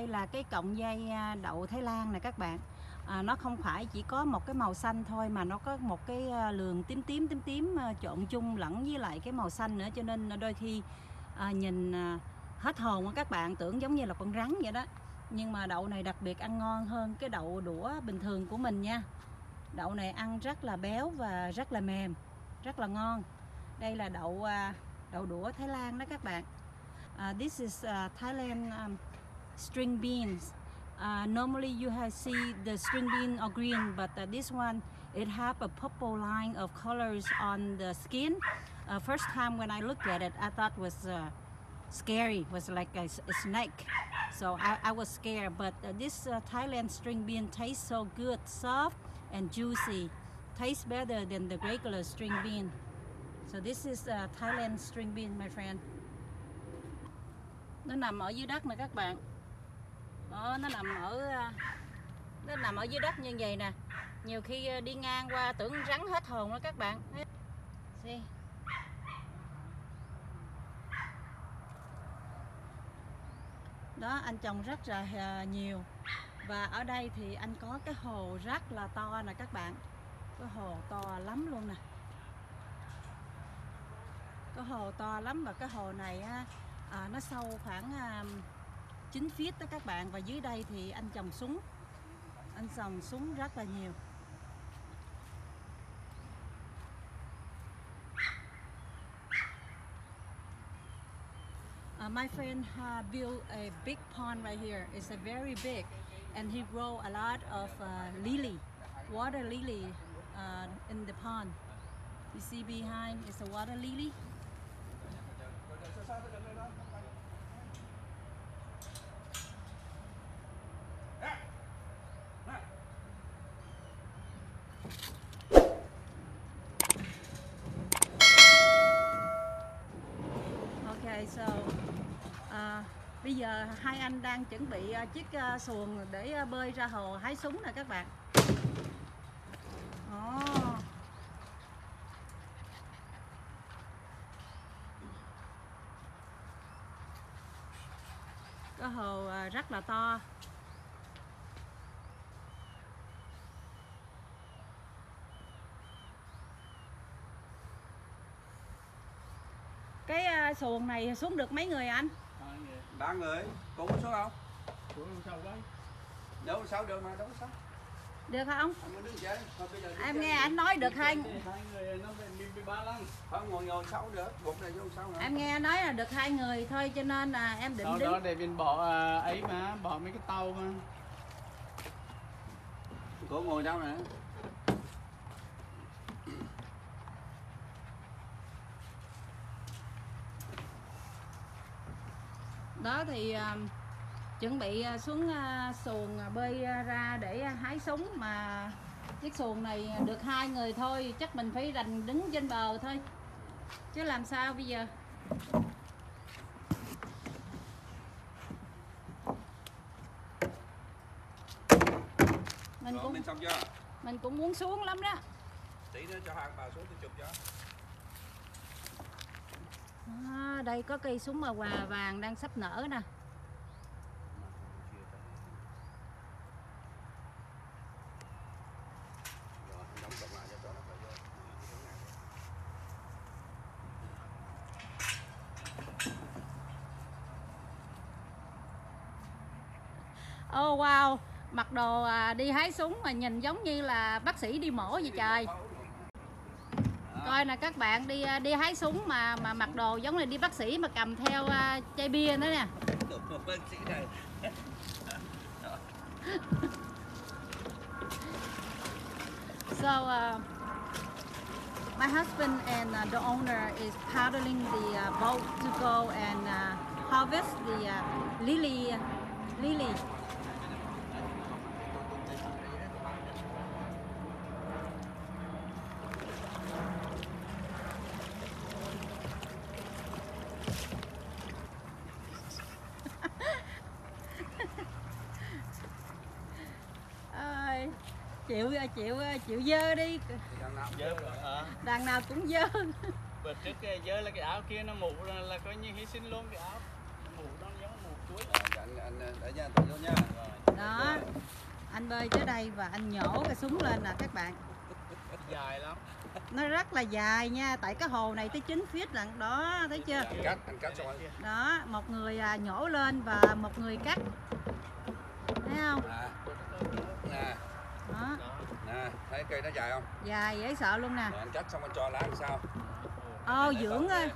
đây là cái cọng dây à, đậu Thái Lan này các bạn. À, nó không phải chỉ có một cái màu xanh thôi mà nó có một cái à, lường tím tím tím tím à, trộn chung lẫn với lại cái màu xanh nữa. Cho nên đôi khi à, nhìn à, hết hồn á các bạn tưởng giống như là con rắn vậy đó. Nhưng mà đậu này đặc biệt ăn ngon hơn cái đậu đũa bình thường của mình nha. Đậu này ăn rất là béo và rất là mềm rất là ngon. Đây là đậu đậu đũa Thái Lan đó các bạn. Uh, this is uh, Thailand um, string beans. Uh, normally you have see the string bean are green, but uh, this one it have a purple line of colors on the skin. Uh, first time when I looked at it, I thought it was uh, scary, was like a snake. So I, I was scared. But uh, this uh, Thailand string bean tastes so good, soft and juicy. Tastes better than the regular string bean. So this is Thailand string bean, my friend. nó nằm ở dưới đất nè các bạn đó nó nằm ở ờ, nó nằm ở dưới đất như vậy nè. Nhiều khi ờ, đi ngang qua tưởng rắn hết hồn đó các bạn. See? đó anh trồng rất là nhiều. Và ở đây thì anh có cái hồ rất là to nè các bạn. Cái hồ to lắm luôn nè. Cái hồ to lắm và cái hồ này á, à, nó sâu khoảng à, à, 9 feet đó các bạn và dưới đây thì anh trồng súng anh trồng súng rất là nhiều Uh, my friend uh, built a big pond right here. It's a very big, and he grow a lot of uh, lily, water lily, uh, in the pond. You see behind is a water lily. Ok, so à, bây giờ hai anh đang chuẩn bị à, chiếc à, xuồng để à, bơi ra hồ hái súng nè các bạn. Ồ. Cái hồ rất là to. Cái xuồng này xuống được mấy người anh? Ba người cũng có số không? Đâu sao được mà đâu có sao. Được không? Em nghe anh nói được hai em nghe nói là được hai người thôi cho nên là em định Sau đó để mình bỏ à, ấy mà, bỏ mấy cái tàu mà. cổ ngồi đâu nè đó thì à, chuẩn bị à, xuống à, xuồng bơi ra để hái súng mà chiếc xuồng này được hai người thôi chắc mình phải đành đứng trên bờ thôi. Chứ làm sao bây giờ? Mình cũng mình cũng muốn xuống lắm đó. Tí nữa cho hai bà xuống tôi chụp cho à, đây có cây súng mà hòa vàng đang sắp nở nè Oh wow, mặc đồ à, đi hái súng mà nhìn giống như là bác sĩ đi mổ vậy trời. Coi nè các bạn đi à, đi hái súng mà mà mặc đồ giống là đi bác sĩ mà cầm theo uh, chai bia nữa nè. So uh, my husband and uh, the owner is paddling the uh, boat to go and uh, harvest the uh, lily lily. Ơi, chịu chịu chịu dơ đi. Đằng nào Dơ à. đằng nào cũng dơ. Bữa trước cái dơ là cái áo kia nó mũ là, là coi như hy sinh luôn cái áo. Mũ đó giống mũ chuối. Dạ, dạ, anh ờ, để nha tự vô nha đó anh bơi tới đây và anh nhổ cái súng lên nè các bạn. Dài lắm. Nó rất là dài nha tại cái hồ này tới 9 feet lận đó thấy chưa? Anh cắt anh cắt xong anh. Đó một người à, nhổ lên và một người cắt. Thấy không? Nè thấy cây nó dài không? Dài dễ sợ luôn nè. Rồi anh cắt xong anh cho lá làm sao? Ô Để dưỡng ơi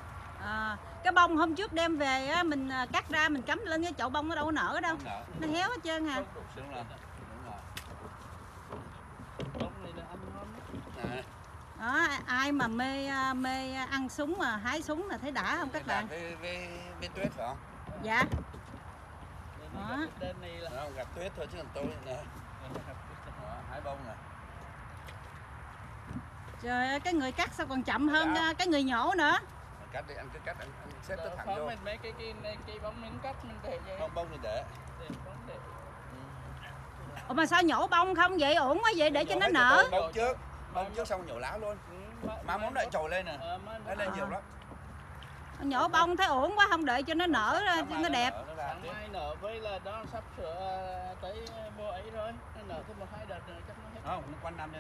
à, cái bông hôm trước đem về á, mình à, cắt ra mình cắm lên cái chậu bông nó đâu có nở đâu. Nở. nó héo hết trơn à. Đó ai mà mê à, mê ăn súng mà hái súng là thấy đã không các bạn? Với, với, với tuyết phải không? dạ. Nó Đó. gặp tuyết thôi chứ còn tôi nè. Đó, hái bông nè. Trời ơi cái người cắt sao còn chậm hơn Dạ. à, cái người nhổ nữa cắt đi, anh cứ cắt, anh, anh xếp tất thẳng vô. mình mấy cái cây này cây bóng mình cắt mình để vậy Không bông thì để. để bóng để Ủa mà sao nhổ bông không vậy ổn quá vậy để cho nó nở Bông trước. Bông trước xong nhổ lá luôn. Ừ, Má muốn lại trồi lên nè. Ờ, mai- Nó lên À. nhiều lắm. nhổ bông thấy ổn quá không đợi cho nó nở ra cho nó đẹp nở, nó ra Sáng mai nở với là đó sắp sửa ờ, tới mùa ấy rồi nó nở thêm một hai đợt nữa chắc nó hết Không, nó quanh năm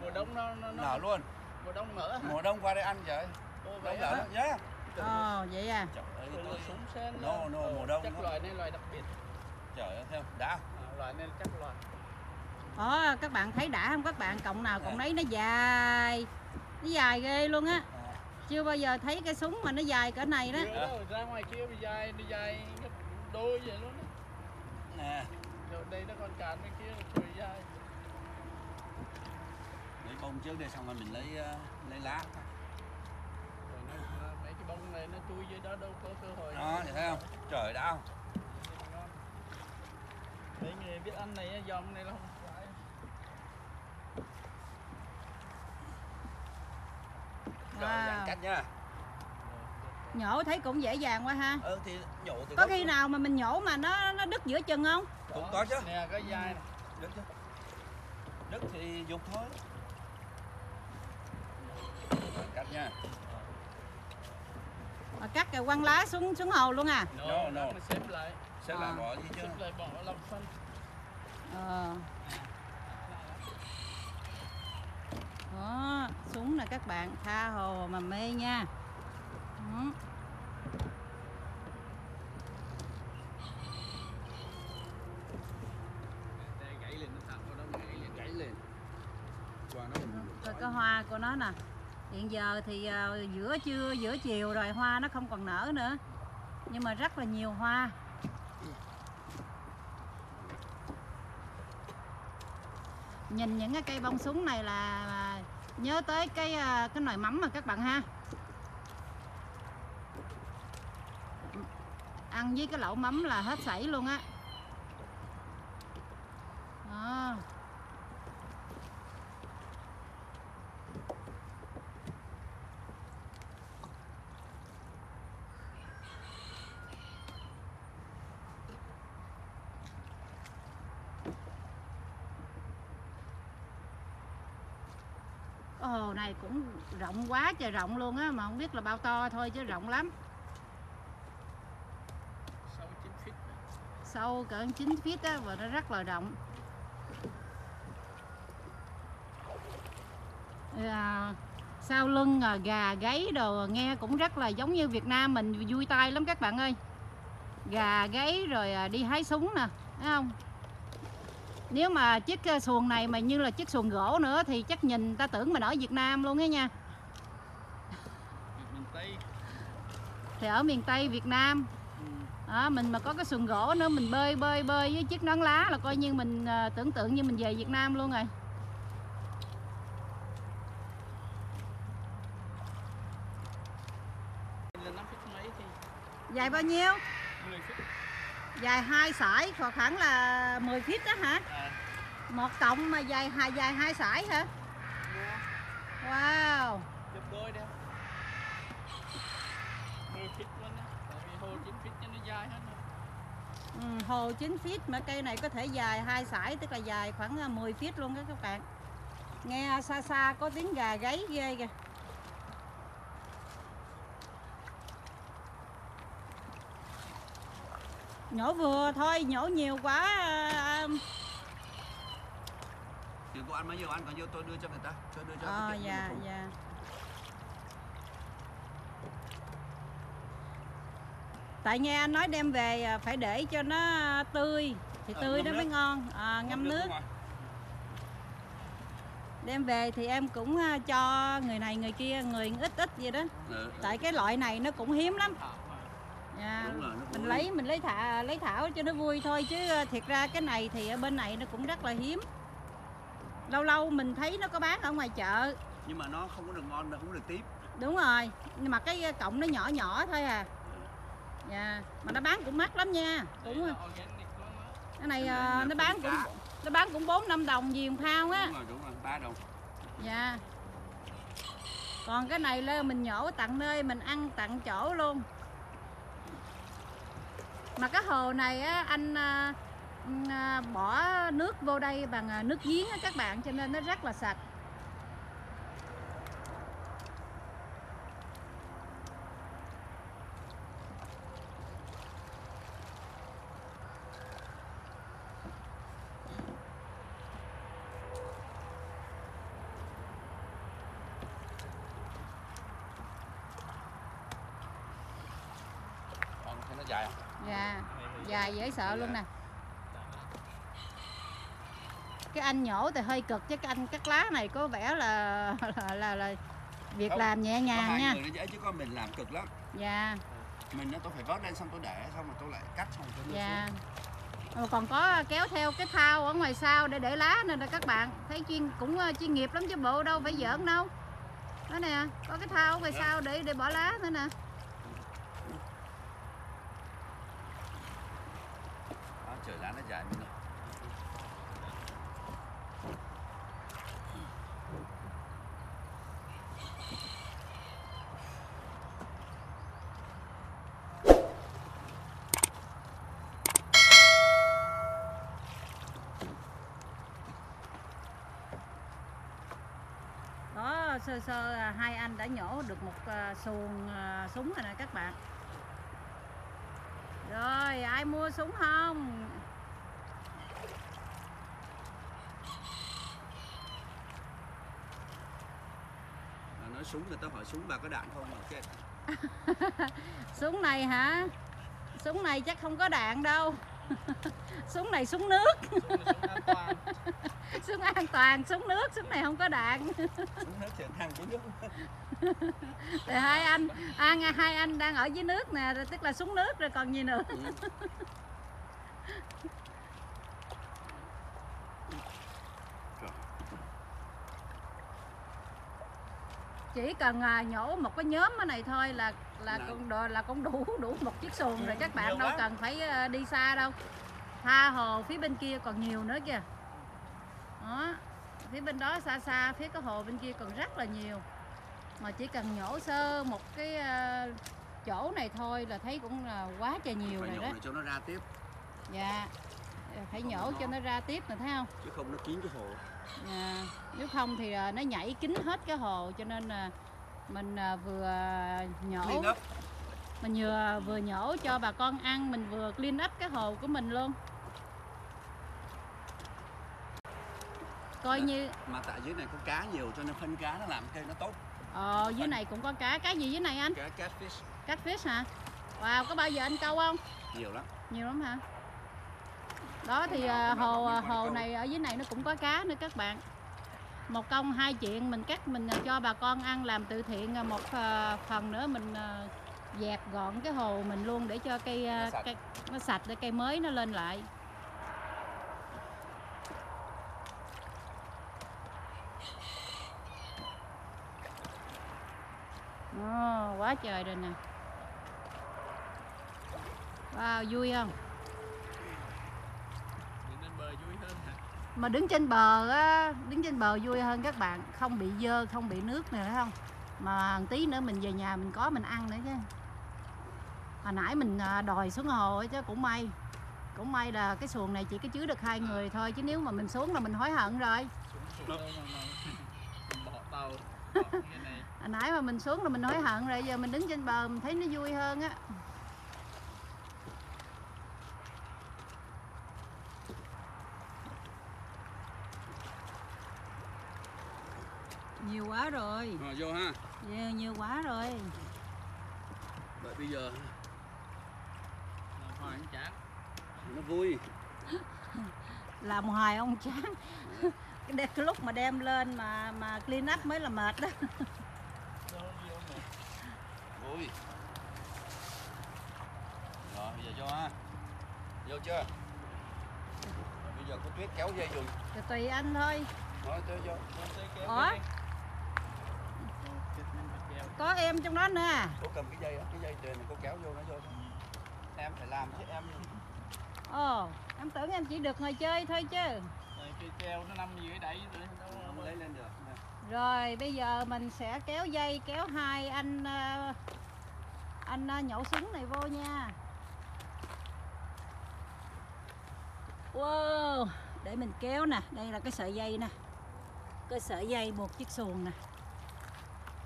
mùa đông nó nó, nó nở luôn. mùa đông nở hả? Mùa đông qua đây ăn trời. Ô, Đông vậy nở hả? đó nhá. ồ vậy à Trời ơi, tôi súng sen No, là- no, ờ, mùa đông chắc nó- loài này loài đặc biệt trời ơi, thấy không? Đã. à, loài này chắc loài Ồ, các bạn thấy đã không các bạn cộng nào cộng nấy nó dài nó dài ghê luôn á chưa bao giờ thấy cái súng mà nó dài cỡ này đó ra ngoài kia bị dài đi dài gấp đôi vậy luôn á Nè, rồi đây nó còn cản bên kia trời dài bông trước đây xong rồi mình lấy ờ, lấy lá. rồi nó, nó, mấy cái bông này nó chui dưới đó đâu có cơ hội Đó, thì thấy không? Trời đã không? Mấy người biết ăn này dòm này là không phải Rồi, Wow. dàn cắt nha. nhổ thấy cũng dễ dàng quá ha Ừ thì nhổ từ có khi nào mà mình nhổ mà nó nó đứt giữa chừng không Cũng có chứ. nè cái dài này Đứt chứ. Đứt thì dục thôi. Rồi, cắt nha. mà cắt cái quăng lá xuống xuống hồ luôn à nó No, no. xếp lại Sẽ À. làm bỏ gì chứ? xếp lại bỏ làm phân ờ đó súng nè các bạn tha hồ mà mê nha Đó. Đây gãy lên nó thẳng vào đó gãy lên Gãy lên. Qua nó coi cái hoa của nó nè hiện giờ thì ờ, giữa trưa, giữa chiều rồi hoa nó không còn nở nữa. Nhưng mà rất là nhiều hoa. Nhìn những cái cây bông súng này là à, nhớ tới cái ờ, cái nồi mắm mà các bạn ha. Ăn với cái lẩu mắm là hết sảy luôn á đó. Cái hồ này cũng rộng quá trời rộng luôn á mà không biết là bao to thôi chứ rộng lắm. Sâu cỡ 9 feet á và nó rất là rộng. À, sau lưng à, gà gáy đồ nghe cũng rất là giống như Việt Nam mình vui tay lắm các bạn ơi. Gà gáy rồi à, đi hái súng nè thấy không nếu mà chiếc à, xuồng này mà như là chiếc xuồng gỗ nữa thì chắc nhìn ta tưởng mình ở Việt Nam luôn á nha. Miền Tây. Thì ở miền Tây Việt Nam. Đó, mình mà có cái xuồng gỗ nữa mình bơi bơi bơi với chiếc nón lá là coi như mình à, tưởng tượng như mình về Việt Nam luôn rồi. Dài bao nhiêu? 10 feet dài hai sải khoảng khoảng là 10 feet đó hả? À, một cộng mà dài hai dài hai sải hả? Wow. Gấp đôi đấy 10 feet luôn tại vì hồ 9 feet cho nó dài hết rồi ừ, hồ 9 feet mà cây này có thể dài hai sải tức là dài khoảng à, 10 feet luôn đó các bạn. Nghe xa xa có tiếng gà gáy ghê kìa nhổ vừa thôi nhổ nhiều quá à, thì cô ăn bao nhiêu ăn còn nhiêu tôi đưa cho người ta. Cho đưa cho ờ dạ dạ. Tại nghe anh nói đem về à, phải để cho nó tươi thì Ờ, tươi nó mới ngon. À, ngâm nước đem về thì em cũng à, cho người này người kia người ít ít vậy đó. Ừ, tại cái loại này nó cũng hiếm lắm. Mà dạ. đúng rồi, mình lấy mình lấy thả lấy thảo cho nó vui thôi chứ à, thiệt ra cái này thì ở bên này nó cũng rất là hiếm. Lâu lâu mình thấy nó có bán ở ngoài chợ. Nhưng mà nó không có được ngon nó không có được tiếp. Đúng rồi nhưng mà cái à, cọng nó nhỏ nhỏ thôi à. Dạ mà nó bán cũng mắc lắm nha. Cũng cái này là nó bán cũng nó bán cũng bốn năm đồng viền phao á. Đúng rồi đúng rồi ba đồng. Dạ. Còn cái này là mình nhổ tặng nơi mình ăn tặng chỗ luôn mà cái hồ này á anh à, à, bỏ nước vô đây bằng à, nước giếng á các bạn cho nên nó rất là sạch còn thấy nó dài không dạ Này thì dài dễ sợ luôn nè. Dạ. cái anh nhổ thì hơi cực chứ cái anh cắt lá này có vẻ là là là, là việc Không, làm nhẹ có nhàng hai nha. người nó dễ chứ con mình làm cực lắm. Dạ. Mình nó tôi phải vớt lên xong tôi để xong rồi tôi lại cắt xong tôi đưa dạ. xuống. Còn có kéo theo cái thao ở ngoài sau để để lá nè các bạn. Thấy chuyên cũng ờ, chuyên nghiệp lắm chứ bộ đâu phải giỡn đâu. Đó nè có cái thao ở ngoài Đó. sau để để bỏ lá nữa nè đó, trời lá nó dài mình đó, sơ sơ hai anh đã nhổ được một à, xuồng à, súng rồi nè các bạn. Rồi, ai mua súng không Mà nói súng người ta hỏi súng bà có đạn không mà chết. Súng này hả? Súng này chắc không có đạn đâu. Súng này súng nước. Súng an toàn. Súng nước súng này không có đạn. Thì hai anh à, nghe hai anh đang ở dưới nước nè tức là súng nước rồi còn gì nữa. Ừ. chỉ cần à, nhổ một cái nhóm ở này thôi là là cũng đồ là cũng đủ đủ một chiếc xuồng rồi các bạn đâu cần phải à, đi xa đâu. Tha hồ phía bên kia còn nhiều nữa kìa. Đó phía bên đó xa xa phía cái hồ bên kia còn rất là nhiều. Mà chỉ cần nhổ sơ một cái à, chỗ này thôi là thấy cũng là quá trời nhiều phải rồi đó. cho nó ra tiếp. Dạ phải Không nhổ nó- cho nó ra tiếp nè thấy không? Chứ không nó kín cái hồ À, nếu không thì à, nó nhảy kín hết cái hồ cho nên là mình à, vừa nhổ mình vừa vừa nhổ cho bà con ăn mình vừa clean up cái hồ của mình luôn. Coi Dạ. như mà tại dưới này có cá nhiều cho nên phân cá nó làm cây nó tốt. Ờ dưới này cũng có cá. Cá gì dưới này anh? Cá catfish. Catfish hả? Wow có bao giờ anh câu không? Nhiều lắm. Nhiều lắm hả đó thì nào hồ qua hồ này ở dưới này nó cũng có cá nữa các bạn một công hai chuyện mình cắt mình à, cho bà con ăn làm từ thiện một phần nữa mình dẹp gọn cái hồ mình luôn để cho cây Nó sạch. cây nó sạch để cây mới nó lên lại Ồ, quá trời rồi nè Wow, vui không? Đi lên bờ vui hơn hả? Mà đứng trên bờ á đứng trên bờ vui hơn các bạn không bị dơ không bị nước này thấy không mà tí nữa mình về nhà mình có mình ăn nữa chứ hồi nãy mình à, đòi xuống hồ chứ cũng may cũng may là cái xuồng này chỉ có chứa được hai người thôi chứ nếu mà mình xuống là mình hối hận rồi hồi nãy mà mình xuống là mình hối hận rồi giờ mình đứng trên bờ mình thấy nó vui hơn á quá rồi Rồi vô ha. nhiều, nhiều quá rồi Đợi bây giờ làm hoài không chán nó vui. làm hoài ông chán cái, lúc mà đem lên mà mà clean up mới là mệt đó Vui. Rồi bây giờ vô ha. Vô chưa? Rồi, bây giờ có tuyết kéo dây dùng. Thì tùy anh thôi Nói tới vô. Tới kéo Ủa? cái đi. Ồ, chết nên phải kéo. Có em trong đó nữa Cô cầm cái dây đó, cái dây trên này cô kéo vô nó vô. thôi. Em phải làm chứ em ồ em tưởng em chỉ được ngồi chơi thôi chứ. Rồi cây treo nó nằm dưới đẩy đâu lấy lên được. rồi bây giờ mình sẽ kéo dây kéo hai anh ờ, anh ờ, nhổ súng này vô nha. Wow để mình kéo nè. Đây là cái sợi dây nè. Cái sợi dây buộc chiếc xuồng nè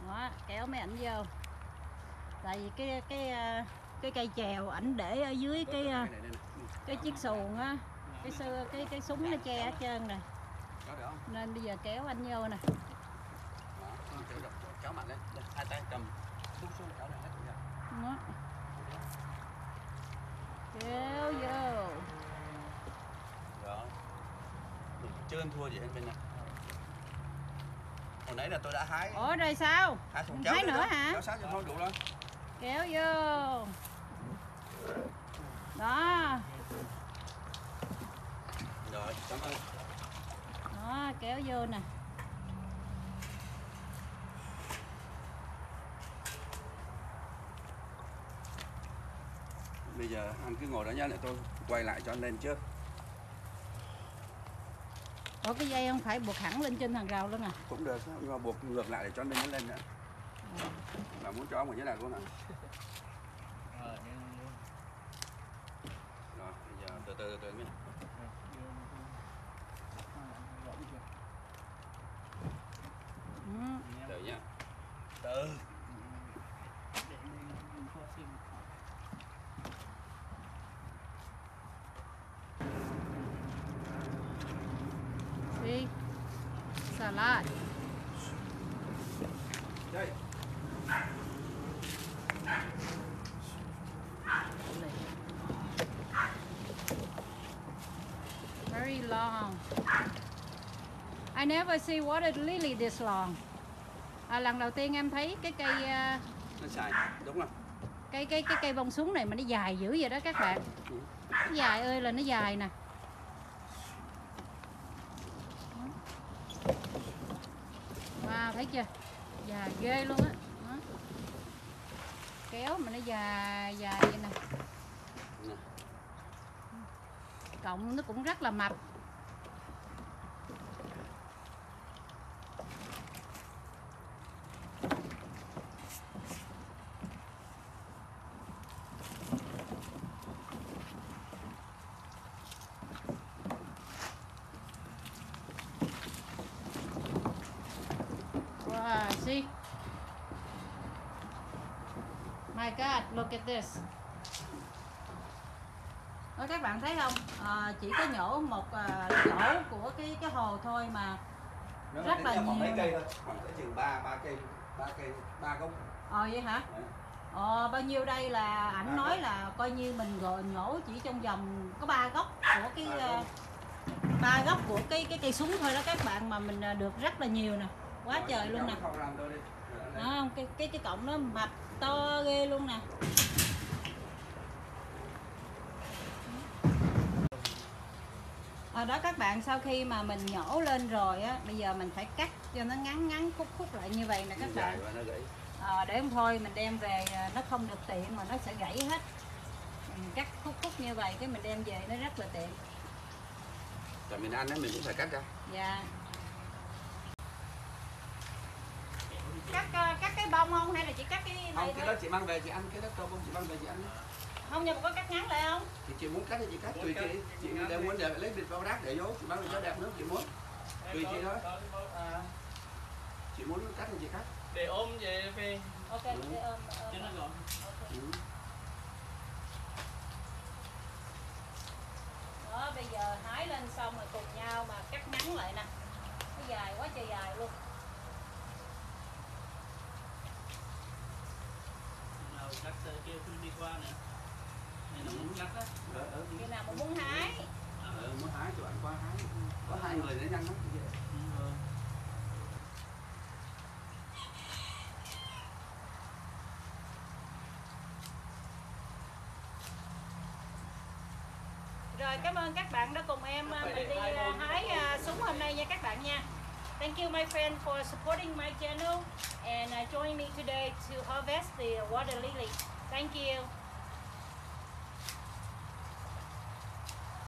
đó kéo mấy ảnh vô tại vì cái cái ờ, cái cây chèo ảnh để ở dưới cái ờ, cái chiếc xuồng á cái sơ cái cái súng nó che hết trơn rồi nên bây giờ kéo anh vô nè Đó, kéo. Kéo mạnh lên. Đây, Hai tay cầm. Xuống xuống kéo này hết rồi. đó. kéo vô chưa ăn thua gì hết bên này. Hồi nãy là tôi đã hái ủa rồi sao hái xong kéo hái nữa đó. hả? Kéo sát cho thôi đủ rồi. kéo vô đó Rồi, cảm ơn. đó kéo vô nè Bây giờ anh cứ ngồi đó nhá để tôi quay lại cho anh lên trước. Ủa cái dây không phải buộc hẳn lên trên hàng rào luôn à Cũng được, nhưng mà buộc ngược lại để cho nó lên nữa. Là muốn cho ông ở dưới này luôn hả? Nhưng- Rồi, bây giờ từ từ từ từ nhé. ừ. Từ nhá. Từ. đi salad. Very long. I never see water lily this long. À, lần đầu tiên em thấy cái cây à, Nó xài, đúng không? cái cái cái cây bông súng này mà nó dài dữ vậy đó các bạn. Nó dài ơi là nó dài nè wow thấy chưa dài ghê luôn á. Kéo mà nó dài dài vậy Nè. cộng nó cũng rất là mập Wow, see? My At this. Đó, các bạn thấy không? À, chỉ có nhổ một à, lỗ của cái cái hồ thôi mà Nó Rất là khoảng mấy nhiều cây thôi, khoảng chừng 3 3 cây, 3 cây, 3 gốc. Ờ vậy hả? Đấy. Ờ bao nhiêu đây là ảnh Ba nói là coi như mình gọi nhổ chỉ trong vòng có ba gốc của cái Ba ờ, gốc. ba của cái cái cây súng thôi đó các bạn mà mình à, được rất là nhiều nè. Quá Rồi, trời luôn nè. Rồi. Đó không? Cái cái cái cọng nó mập to ghê luôn nè. Ở đó các bạn sau khi mà mình nhổ lên rồi á, bây giờ mình phải cắt cho nó ngắn ngắn khúc khúc lại như vậy nè các bạn. Ờ, để không thôi mình đem về à, nó không được tiện mà nó sẽ gãy hết. Mình cắt khúc khúc như vậy cái mình đem về nó rất là tiện. Rồi mình ăn á mình cũng phải cắt ra. Dạ. Cắt à, cắt cái bông không hay là chỉ cắt cái này Không, cái đó chị mang về chị ăn, cái đó tôi không chị mang về chị ăn. Không nhưng mà có cắt ngắn lại không? Thì chị muốn cắt thì chị cắt, tùy chị. chị đi. muốn để lấy bịch bao rác để vô, chị mang về cho đẹp nữa chị muốn. Tùy chị thôi. À, Chị muốn cắt thì chị cắt. để ôm về về Ok, Ừ. để ôm, ôm. cho nó gọn Ừ. Đó, bây giờ hái lên xong rồi cùng nhau mà cắt ngắn lại nè. Nó dài quá trời dài luôn. Cắt ờ, kêu tôi đi qua nè này nó muốn cắt á Ở, ở, đi. khi nào mà muốn hái Ờ, muốn hái cho bạn qua hái. Có hai người để nhanh lắm. Ừ, rồi. rồi cảm ơn các bạn đã cùng em à, mình đi à, hái à, súng hôm nay nha các bạn nha Thank you my friend for supporting my channel and uh, joining me today to harvest the water lily. Thank you.